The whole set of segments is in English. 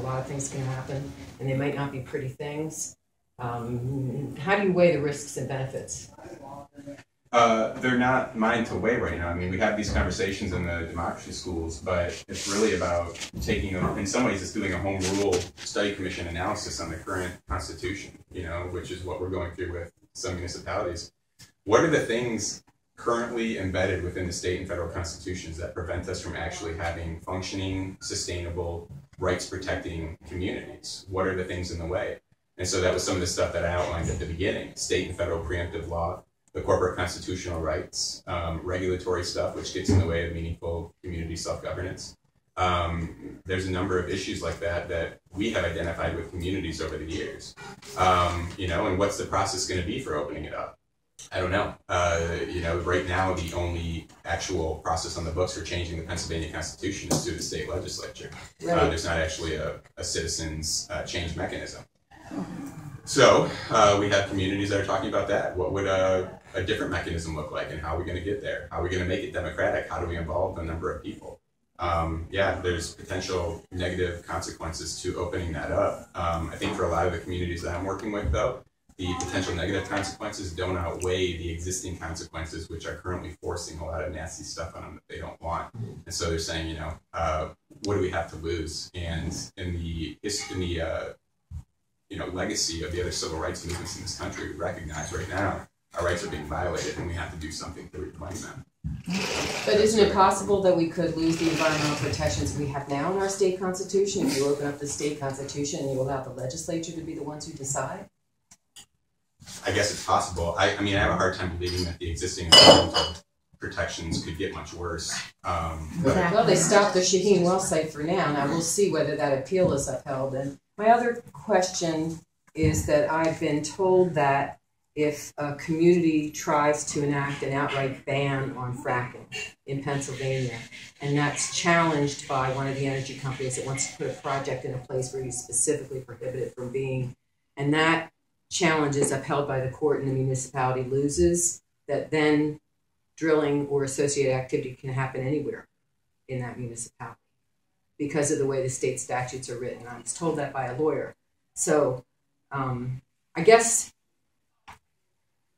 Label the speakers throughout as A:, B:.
A: A lot of things can happen, and they might not be pretty things. Um, how do you weigh the risks and benefits?
B: Uh, they're not mine to weigh right now. I mean, we have these conversations in the democracy schools, but it's really about taking, a, in some ways, it's doing a home rule study commission analysis on the current constitution, you know, which is what we're going through with some municipalities. What are the things currently embedded within the state and federal constitutions that prevent us from actually having functioning, sustainable, rights protecting communities? What are the things in the way? And so that was some of the stuff that I outlined at the beginning state and federal preemptive law, the corporate constitutional rights, um, regulatory stuff, which gets in the way of meaningful community self governance. Um, there's a number of issues like that that we have identified with communities over the years. Um, you know, and what's the process going to be for opening it up? I don't know. Uh, you know, right now the only actual process on the books for changing the Pennsylvania Constitution is through the state legislature. Uh, right. Uh, there's not actually a, a citizens uh, change mechanism. So uh, we have communities that are talking about that. What would a, a different mechanism look like, and how are we going to get there? How are we going to make it democratic? How do we involve a number of people? Um, yeah, there's potential negative consequences to opening that up. Um, I think for a lot of the communities that I'm working with, though, the potential negative consequences don't outweigh the existing consequences, which are currently forcing a lot of nasty stuff on them that they don't want. And so they're saying, you know, uh, what do we have to lose? And in the in the uh, you know, legacy of the other civil rights movements in this country, we recognize right now our rights are being violated and we have to do something to reclaim them.
A: But isn't it possible that we could lose the environmental protections we have now in our state constitution if you open up the state constitution and you allow the legislature to be the ones who decide?
B: I guess it's possible. I, I mean, I have a hard time believing that the existing environmental protections could get much worse. Um,
A: well, they stopped the Shaheen well site for now. Now we'll see whether that appeal is upheld. And my other question is that I've been told that if a community tries to enact an outright ban on fracking in Pennsylvania, and that's challenged by one of the energy companies that wants to put a project in a place where you specifically prohibit it from being, and that challenge is upheld by the court and the municipality loses, that then drilling or associated activity can happen anywhere in that municipality because of the way the state statutes are written. I was told that by a lawyer. So um, I guess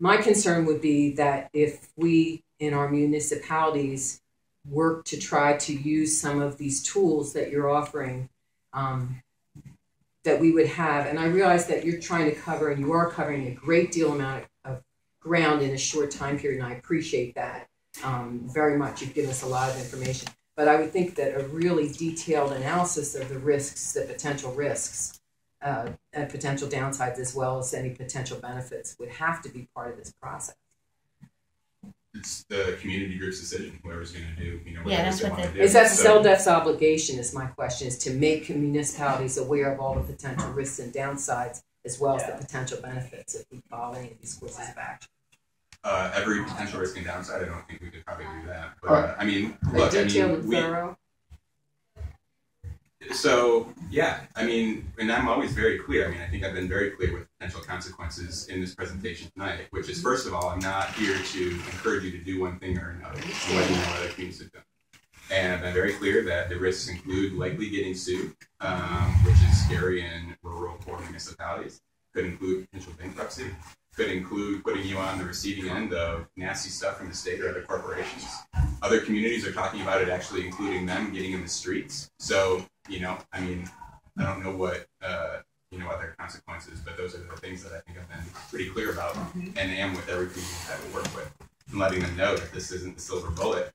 A: my concern would be that if we in our municipalities work to try to use some of these tools that you're offering, um, that we would have, and I realize that you're trying to cover and you are covering a great deal amount of ground in a short time period, and I appreciate that um, very much. You've given us a lot of information. But I would think that a really detailed analysis of the risks, the potential risks, uh, and potential downsides, as well as any potential benefits, would have to be part of this process.
B: It's the community group's decision. Whoever's going to do, you know,
C: yeah, that's what
B: the,
A: is that so, CELDF's obligation? Is my question is to make municipalities aware of all the potential risks and downsides, as well yeah. as the potential benefits if we follow any of these courses of action
B: uh, every potential risk and downside. I don't think we could probably do that. But uh, I mean, look, I mean, we, so yeah, I mean, and I'm always very clear. I mean, I think I've been very clear with potential consequences in this presentation tonight. Which is, first of all, I'm not here to encourage you to do one thing or another. You know what other communities have done. And I've been very clear that the risks include likely getting sued, um, which is scary in rural poor municipalities. Could include potential bankruptcy could include putting you on the receiving end of nasty stuff from the state or other corporations. Other communities are talking about it actually including them getting in the streets. So, you know, I mean, I don't know what, uh, you know, other consequences, but those are the things that I think I've been pretty clear about and am with every community that I work with and letting them know that this isn't the silver bullet.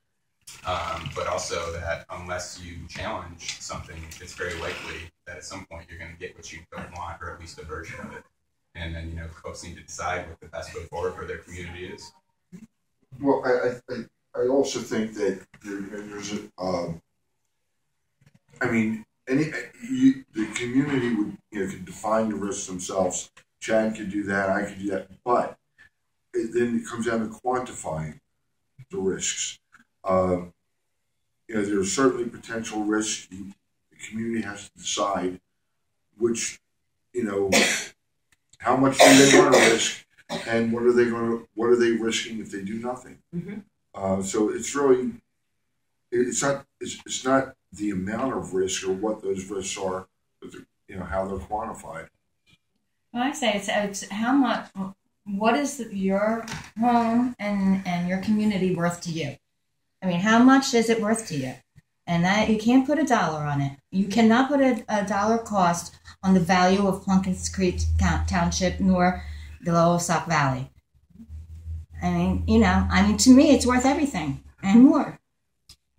B: Um, but also that unless you challenge something, it's very likely that at some point you're going to get what you don't want, or at least a version of it and then you know folks need to decide what the best foot forward for their community is.
D: Well, I I, I also think that there, there's a, um, I mean, any you, the community would you know could define the risks themselves. Chad could do that. I could do that, but it, then it comes down to quantifying the risks. Um, you know, there are certainly potential risks. the community has to decide which, you know, how much do they want to risk, and what are they going to what are they risking if they do nothing? Mm-hmm. Uh, so it's really it's not it's, it's not the amount of risk or what those risks are, you know how they're quantified.
C: Well, I say it's, it's how much. What is your home and and your community worth to you? I mean, how much is it worth to you? And that you can't put a dollar on it. You cannot put a, a dollar cost on the value of Plunkett's Creek Township nor the Loyalsock Valley. I mean, you know, I mean, to me, it's worth everything and more.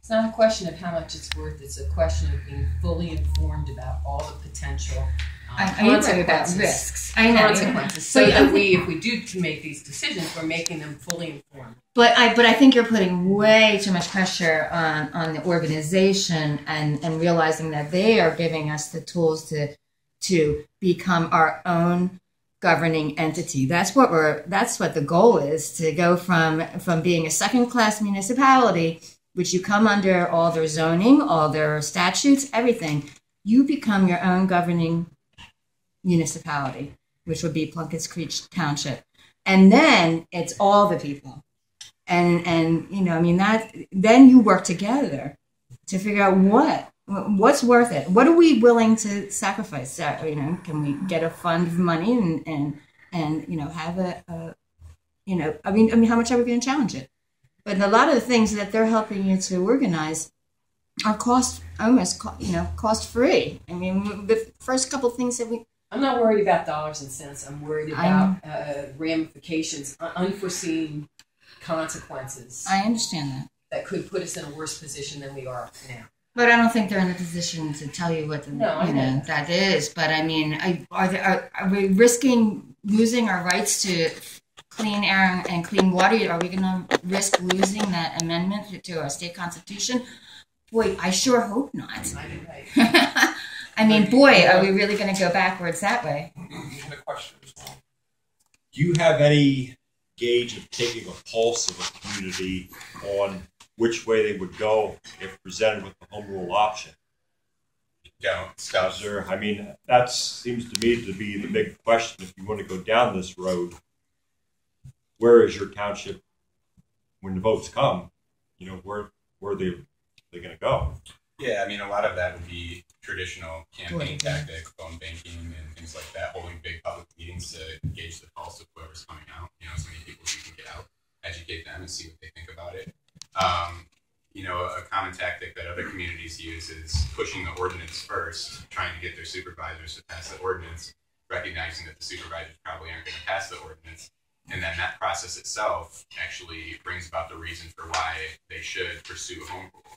A: It's not a question of how much it's worth, it's a question of being fully informed about all the potential um,
C: I about risks. I know.
A: Consequences, so
C: But
A: that we, if we do make these decisions, we're making them fully informed.
C: But I but I think you're putting way too much pressure on on the organization and and realizing that they are giving us the tools to to become our own governing entity. That's what we're that's what the goal is to go from from being a second class municipality which you come under all their zoning, all their statutes, everything. You become your own governing municipality, which would be Plunkett's Creek Township. And then it's all the people and and you know i mean that then you work together to figure out what what's worth it what are we willing to sacrifice uh, you know can we get a fund of money and and and you know have a, a you know i mean i mean how much are we going to challenge it but a lot of the things that they're helping you to organize are cost almost co- you know cost free i mean the first couple things that we
A: I'm not worried about dollars and cents. I'm worried about uh, ramifications, unforeseen consequences
C: i understand that
A: that could put us in a worse position than we are now.
C: But I don't think they're in a position to tell you what the
A: No,
C: you
A: know
C: know that is. But I mean, I, are, there, are are we risking losing our rights to clean air and clean water? Are we going to risk losing that amendment to, to our state constitution? Boy, I sure hope not.
A: I,
C: I mean, boy, are we really going to go backwards that way?
E: You had a question as well.
F: Do you have any gauge of taking a pulse of a community on which way they would go if presented with the home rule option?
B: Don't
F: Is I mean, that seems to me to be the big question. If you want to go down this road, where is your township when the votes come? You know, where where are they they going to go?
B: Yeah, I mean, a lot of that would be traditional campaign
C: Right.
B: tactics, phone banking, and things like that. Holding big public meetings to gauge the pulse of whoever's coming out. You know, as many people as you can get out, educate them, and see what they think about it. Um, you know, a common tactic that other communities use is pushing the ordinance first, trying to get their supervisors to pass the ordinance, recognizing that the supervisors probably aren't going to pass the ordinance. And then that process itself actually brings about the reason for why they should pursue home rule.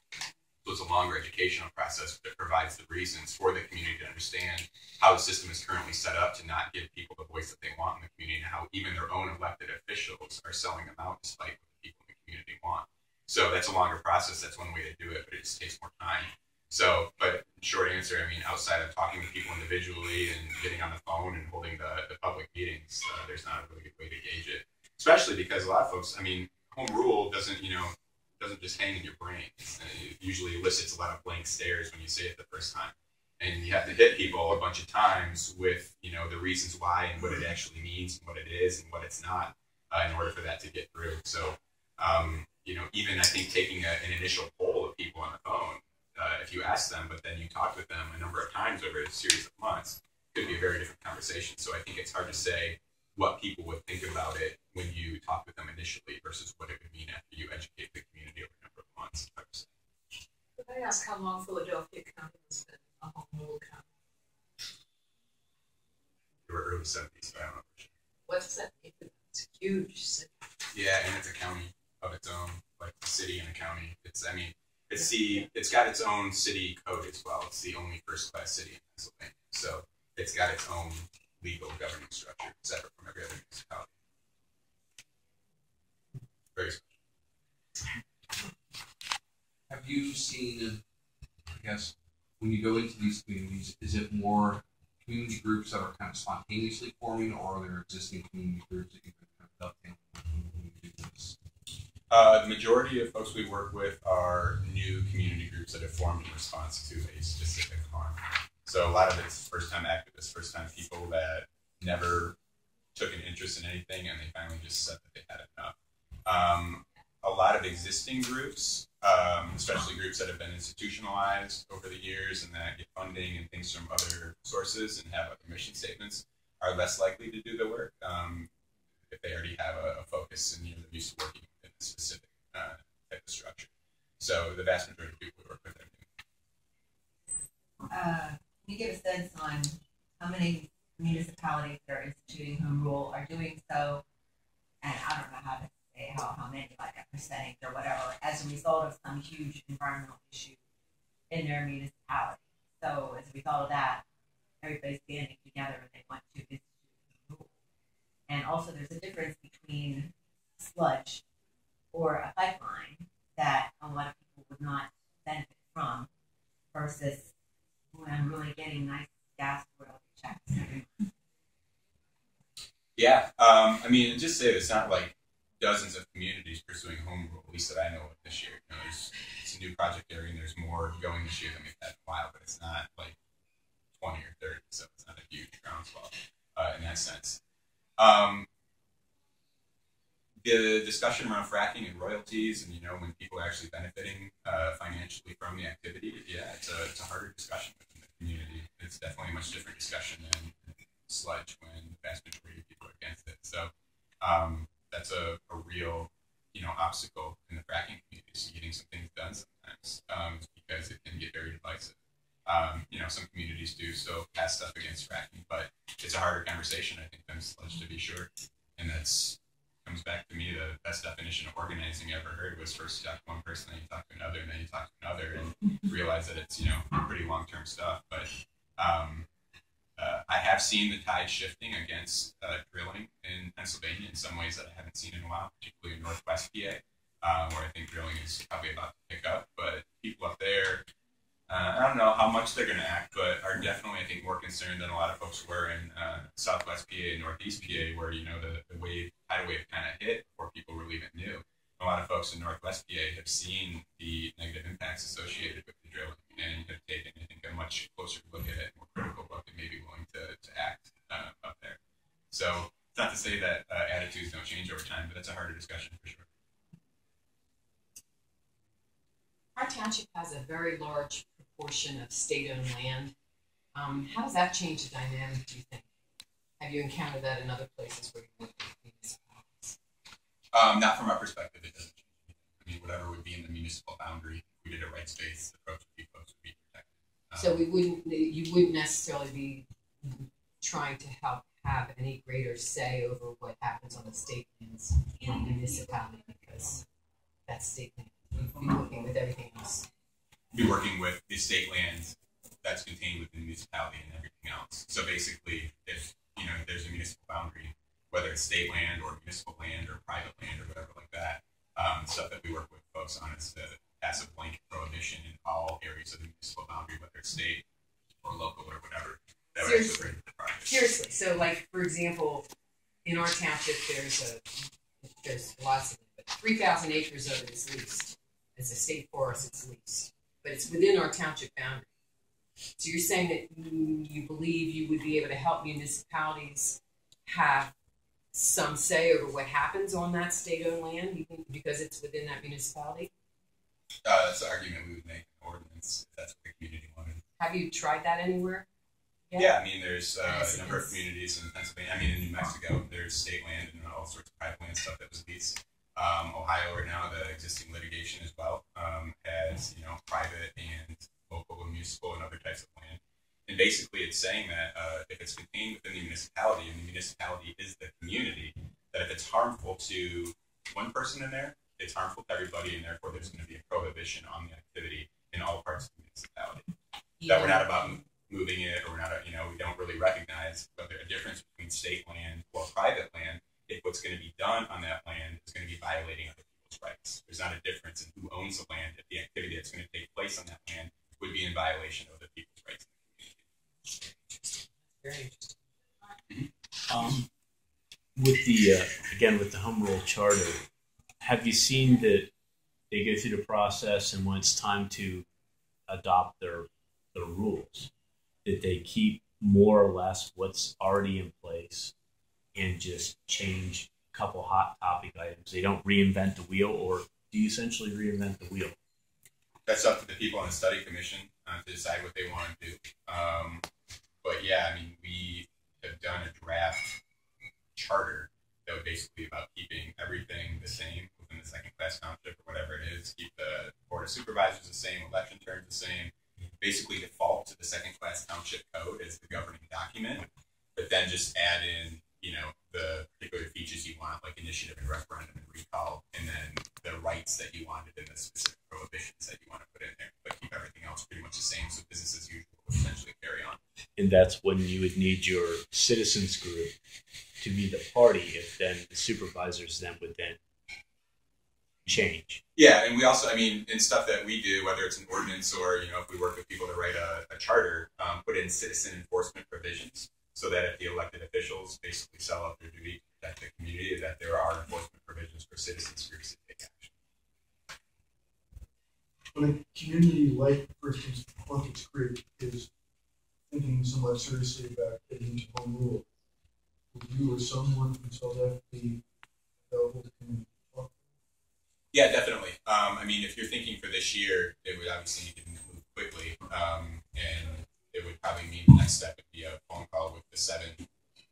B: So it's a longer educational process that provides the reasons for the community to understand how the system is currently set up to not give people the voice that they want in the community and how even their own elected officials are selling them out despite what the people in the community want. So that's a longer process. That's one way to do it, but it just takes more time. So, but short answer, I mean, outside of talking to people individually and getting on the phone and holding the, the public meetings, uh, there's not a really good way to gauge it. Especially because a lot of folks, I mean, home rule doesn't, you know, doesn't just hang in your brain. Uh, It usually elicits a lot of blank stares when you say it the first time. And you have to hit people a bunch of times with, you know, the reasons why and what it actually means and what it is and what it's not uh, in order for that to get through. So, um, you know, even I think taking a, an initial poll of people on the phone, if you ask them, but then you talk with them a number of times over a series of months, it could be a very different conversation. So I think it's hard to say what people would think about it when you talk with them initially versus what it would mean after you educate the community over a number of months. I would say.
G: Could I ask how long Philadelphia County has been a home rule county?
B: They were early 70s, but I don't know. for sure.
G: What's that mean? It's a huge city.
B: Yeah, and it's a county of its own, like a city and a county. It's, I mean, it's the, it's got its own city code as well. It's the only first class city in Pennsylvania. So it's got its own legal governing structure separate from every other municipality. Very special.
E: Have you seen, I guess, when you go into these communities, is it more community groups that are kind of spontaneously forming, or are there existing community groups that you can kind of dovetail when you do this?
B: Uh, the majority of folks we work with are new community groups that have formed in response to a specific harm. So a lot of it's first time activists, first time people that never took an interest in anything and they finally just said that they had enough. Um, a lot of existing groups um, especially groups that have been institutionalized over the years and that get funding and things from other sources and have other mission statements, are less likely to do the work um, if they already have a, a focus and you know, they're used to working specific uh, type of structure. So the vast majority of people work with them.
H: Uh, can you give a sense on how many municipalities that are instituting home rule are doing so? And I don't know how to say how, how many, like a percentage or whatever, as a result of some huge environmental issue in their municipality. So as a result of that, everybody's banding together and they want to institute home rule. And also there's a difference between sludge or a pipeline that a lot of people would not benefit from versus when I'm really getting nice gas royalty checks.
B: Yeah, um, I mean, just say it's not like dozens of communities pursuing home rule, at least that I know of this year. You know, there's it's a new project area and there's more going this year than we've had in a while, but it's not like 20 or 30, so it's not a huge groundswell uh, in that sense. Um, the discussion around fracking and royalties, and you know when people are actually benefiting uh, financially from the activity, yeah, it's a it's a harder discussion within the community. It's definitely a much different discussion than sludge when the vast majority of people are against it. So um, that's a, a real you know obstacle in the fracking community, so getting some things done sometimes um, because it can get very divisive. Um, you know, some communities do so pass stuff against fracking, but it's a harder conversation, I think, than sludge to be sure. And that's back to me the best definition of organizing I ever heard was first you talk to one person, then you talk to another, and then you talk to another, and realize that it's you know pretty long term stuff. But um, uh, I have seen the tide shifting against uh, drilling in Pennsylvania in some ways that I haven't seen in a while, particularly in Northwest PA, uh, where I think drilling is probably about to pick up. But people up there uh, I don't know how much they're going to act, but are definitely, I think, more concerned than a lot of folks were in uh, Southwest PA and Northeast PA, where you know the, the wave, tidal wave, kind of hit before people really even knew. A lot of folks in Northwest PA have seen the negative impacts associated with the drilling and have taken, I think, a much closer look at it, more critical look, and maybe willing to, to act uh, up there. So it's not to say that uh, attitudes don't change over time, but that's a harder discussion for sure.
A: Our township has a very large proportion of state-owned land. Um, how does that change the dynamic, do you think? Have you encountered that in other places where you work with municipalities?
B: Um, not from our perspective, it doesn't change anything. I mean, whatever would be in the municipal boundary, if we did a rights based approach, would be folks would be protected. Um,
A: So we wouldn't, you wouldn't necessarily be trying to help have any greater say over what happens on the state lands in a municipality because that's state land. You'd be looking with everything else.
B: Be working with the state land that's contained within the municipality and everything else. So basically, if you know there's a municipal boundary, whether it's state land or municipal land or private land or whatever like that, um, stuff that we work with folks on is to pass a blanket prohibition in all areas of the municipal boundary, whether it's state or local or whatever. That
A: Seriously.
B: the.
A: Seriously, so like, for example, in our township, there's a, there's lots of, but three thousand acres of it is leased. It's a state forest, it's leased, but it's within our township boundary. So you're saying that you, believe you would be able to help municipalities have some say over what happens on that state-owned land, because it's within that municipality?
B: Uh, that's the argument we would make in ordinance if that's what the community wanted.
A: Have you tried that anywhere?
B: Yeah, I mean, there's uh,
A: Yes,
B: a number of communities in Pennsylvania. I mean, in New Mexico, there's state land and all sorts of private land stuff that was leased. Um, Ohio, right now, the existing litigation as well um, has you know private and local and municipal and other types of land. And basically, it's saying that uh, if it's contained within the municipality and the municipality is the community, that if it's harmful to one person in there, it's harmful to everybody, and therefore there's going to be a prohibition on the activity in all parts of the municipality that we're not about moving it or we're not, you know, we don't really recognize whether a difference between state land or private land if what's going to be done on that land is going to be violating other people's rights. There's not a difference in who owns the land if the activity that's going to take place on that land would be in violation of other people's rights in the community.
A: Very interesting.
I: Um, with the uh, again with the home rule charter, have you seen that they go through the process and when it's time to adopt their their rules, that they keep more or less what's already in place and just change a couple hot topic items. They don't reinvent the wheel, or do you essentially reinvent the wheel?
B: that's up to the people on the study commission uh, to decide what they want to do. Um, but yeah, I mean, we have done a draft charter that would basically about keeping everything the same within the second class township or whatever it is. Keep the board of supervisors the same, election terms the same. Basically, default to the second class township code as the governing document, but then just add in, you know, the particular features you want, like initiative and referendum and recall, and then the rights that you wanted and the specific prohibitions that you want to put in there. But keep everything else pretty much the same, so business as usual will essentially carry on.
I: And that's when you would need your citizens group to be the party if then the supervisors then would then change.
B: Yeah, and we also, I mean, in stuff that we do, whether it's an ordinance or you know, if we work with people to write a, a charter, um, put in citizen enforcement provisions so that if the elected officials basically sell out their duty to protect the community, that there are enforcement provisions for citizens groups to take action.
J: When a community like, for instance, Plunkett's Creek is thinking somewhat seriously about getting into home rule, would you or someone from South Africa be available to talk?
B: Yeah, definitely. Um, I mean, if you're thinking for this year, it would obviously need to move quickly, um, and it would probably mean the next step would be a phone call with the seven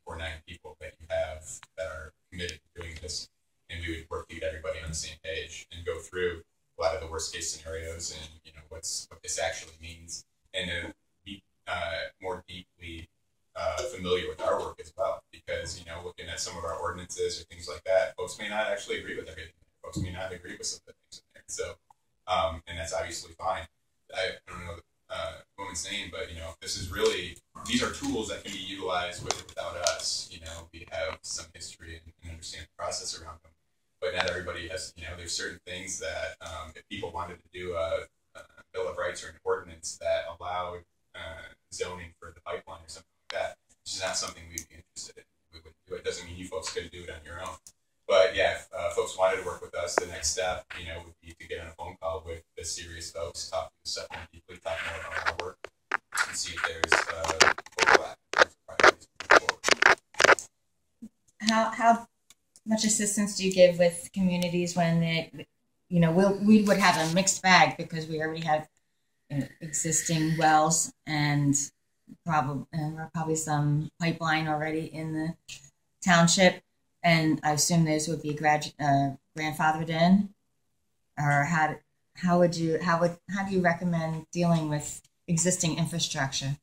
B: or nine people that you have that are committed to doing this, and we would work to get everybody on the same page and go through a lot of the worst case scenarios and you know what's what this actually means, and be uh, more deeply uh, familiar with our work as well. Because you know, looking at some of our ordinances or things like that, folks may not actually agree with everything. Folks may not agree with some of the things in there. So, um, and that's obviously fine. I, I don't know uh, name, but you know, this is really these are tools that can be utilized with without us. You know, we have some history and, and understand the process around them. But not everybody has, you know, there's certain things that um, if people wanted to do a, a Bill of Rights or an ordinance that allowed uh, zoning for the pipeline or something like that, it's just not something we'd be interested in. We wouldn't do it. Doesn't mean you folks couldn't do it on your own. But yeah, if uh, folks wanted to work with us, the next step, you know, would be to get on a phone call with the serious folks, talk to deeply, talk more about our work, and see if there's uh, overlap.
C: how how much assistance do you give with communities when they, you know, we'll, we would have a mixed bag because we already have existing wells and probably and probably some pipeline already in the township, and I assume those would be gradu- uh, grandfathered in, or how how would you how would how do you recommend dealing with existing infrastructure?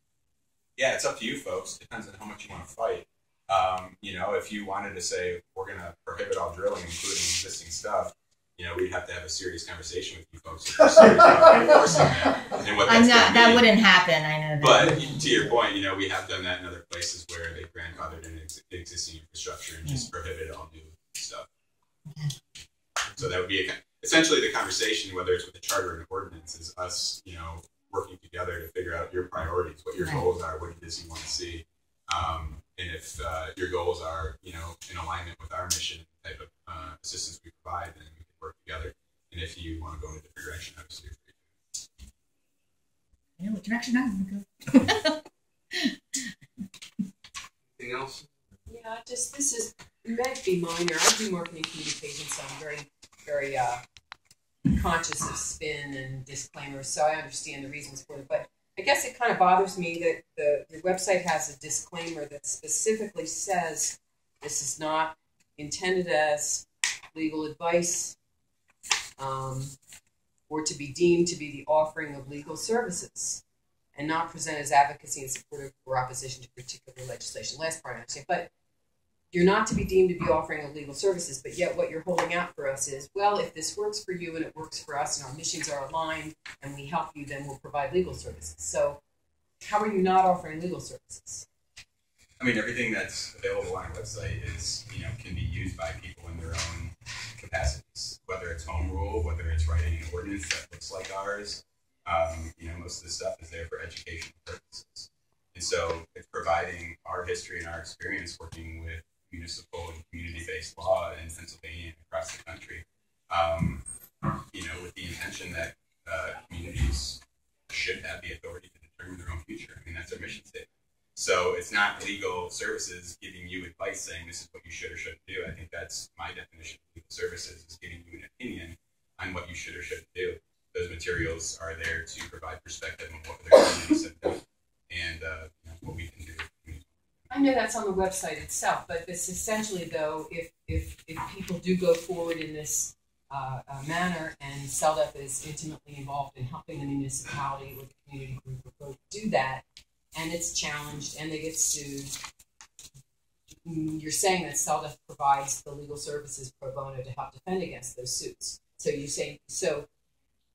B: Yeah, it's up to you folks. Depends on how much you want to fight. Um, you know, if you wanted to say we're going to prohibit all drilling, including existing stuff, you know, we'd have to have a serious conversation with you folks. If we're serious about enforcing that and what
C: I'm not. That
B: mean.
C: wouldn't happen. I know that.
B: But to your point, you know, we have done that in other places where they've grandfathered in ex- existing infrastructure and just prohibited all new stuff. So that would be a, essentially the conversation, whether it's with a charter or an ordinance, is us, you know, working together to figure out your priorities, what your
C: Right.
B: goals are, what it is you want to see. Um, and if uh, your goals are, you know, in alignment with our mission, the type of uh, assistance we provide, then work together. And if you want to go in a different direction, obviously, you're free to.
C: I know what direction I'm going to go.
E: Anything else?
A: Yeah, just this is it might be minor. I do marketing communications, so I'm very, very uh, conscious of spin and disclaimers. So I understand the reasons for it, but I guess it kind of bothers me that the your website has a disclaimer that specifically says this is not intended as legal advice um, or to be deemed to be the offering of legal services and not present as advocacy and support or opposition to particular legislation. Last part I understand, but you're not to be deemed to be offering of legal services, but yet what you're holding out for us is, well, if this works for you and it works for us and our missions are aligned and we help you, then we'll provide legal services. So how are you not offering legal services?
B: I mean, everything that's available on our website is, you know, can be used by people in their own capacities, whether it's home rule, whether it's writing an ordinance that looks like ours. Um, you know, most of this stuff is there for educational purposes. And so it's providing our history and our experience working with municipal and community-based law in Pennsylvania and across the country. Um, you know, with the intention that uh, communities should have the authority to determine their own future. I mean, that's our mission statement. So it's not legal services giving you advice saying this is what you should or shouldn't do. I think that's my definition of legal services is giving you an opinion on what you should or shouldn't do. those materials are there to provide perspective on what other communities have done and uh, what we can do.
A: I know that's on the website itself, but it's essentially though, if, if, if people do go forward in this uh, uh, manner and CELDF is intimately involved in helping the municipality or the community group or both do that, and it's challenged and they get sued, mm, you're saying that CELDF provides the legal services pro bono to help defend against those suits. So you say, so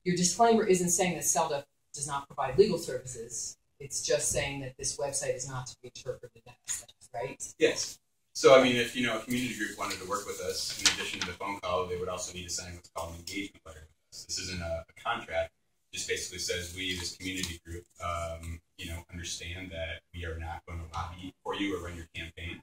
A: your disclaimer isn't saying that CELDF does not provide legal services. It's just saying that this website is not to be interpreted as that, right?
B: Yes. So, I mean, if you know a community group wanted to work with us, in addition to the phone call, they would also need to sign what's called an engagement letter. This isn't a, a contract. Just basically says we, this community group, um, you know, understand that we are not going to lobby for you or run your campaign,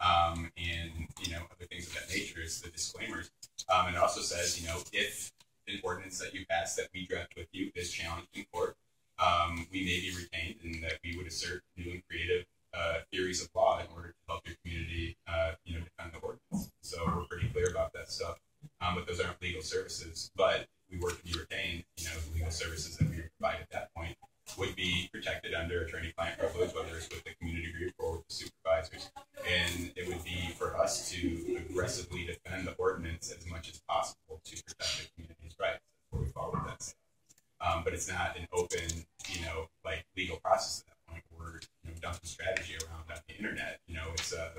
B: um, and you know, other things of that nature. Is the disclaimers. Um, and it also says, you know, if an ordinance that you pass that we draft with you is challenged in court, um, we may be retained, and that we would assert new and creative uh, theories of law in order to help your community, uh, you know, defend the ordinance. So we're pretty clear about that stuff. Um, but those aren't legal services. But we were to be retained, you know, the legal services that we would provide at that point would be protected under attorney-client privilege, whether it's with the community group or with the supervisors. And it would be for us to aggressively defend the ordinance as much as possible to protect the community's rights. That's where we fall with that stuff. Um, but it's not an open, you know, like legal process at that point. We're you know dumping strategy around on the internet. You know, it's a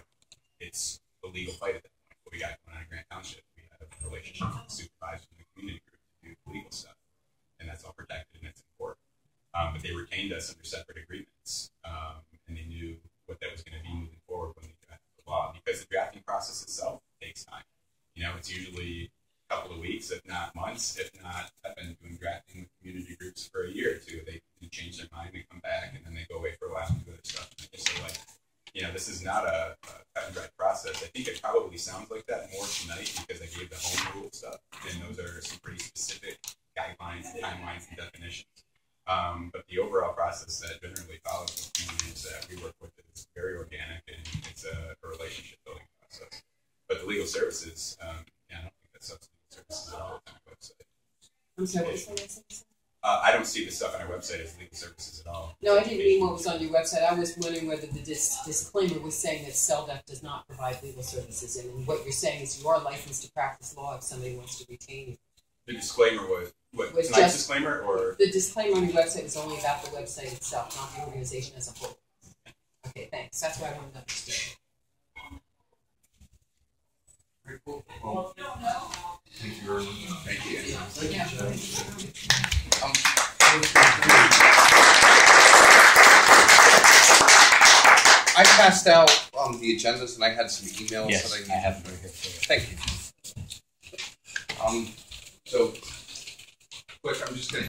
B: it's a legal fight at that point. What we got going on in Grant Township, we have a relationship with the supervisors and the community group to do the legal stuff, and that's all protected and it's in court. Um, but they retained us under separate agreements, um, and they knew what that was going to be moving forward when they drafted the law. Because the drafting process itself takes time. You know, it's usually a couple of weeks, if not months, if not. I've been doing drafting with community groups for a year or two. They, they change their mind, they come back, and then they go away for a while and do other stuff. And it's so like, you know, this is not a, a cut and dry process. I think it probably sounds like that more tonight because I gave the home rule stuff, and those are some pretty specific guidelines, timelines, and definitions. Um, but the overall process that generally follows the communities that we work with is very organic and it's a, a relationship building. But the legal services, um, yeah, I don't think that's substantive services on our website.
A: I'm sorry, what was
B: Uh, I don't see the stuff on our website as legal services at all.
A: No, I didn't mean what was on your website. I was wondering whether the dis- disclaimer was saying that CELDF does not provide legal services, and what you're saying is you are licensed to practice law if somebody wants to retain you.
B: The disclaimer was what
A: Was
B: tonight's
A: just-
B: disclaimer or
A: The disclaimer on your website is only about the website itself, not the organization as a whole. Okay, thanks. That's what I wanted to understand.
E: Very cool. Well, thank you very much.
B: thank you.
E: Um,
K: I passed out um, the agendas and I had some emails
I: Yes,
K: that I
I: I
K: needed.
I: have it right here.
K: Thank you.
E: Um, so, quick, I'm just gonna